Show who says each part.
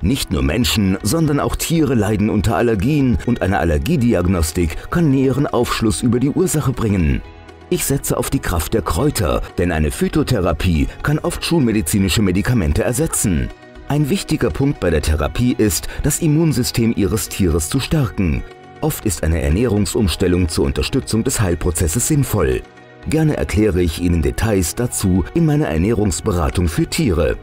Speaker 1: Nicht nur Menschen, sondern auch Tiere leiden unter Allergien und eine Allergiediagnostik kann näheren Aufschluss über die Ursache bringen. Ich setze auf die Kraft der Kräuter, denn eine Phytotherapie kann oft schulmedizinische Medikamente ersetzen. Ein wichtiger Punkt bei der Therapie ist, das Immunsystem Ihres Tieres zu stärken. Oft ist eine Ernährungsumstellung zur Unterstützung des Heilprozesses sinnvoll. Gerne erkläre ich Ihnen Details dazu in meiner Ernährungsberatung für Tiere.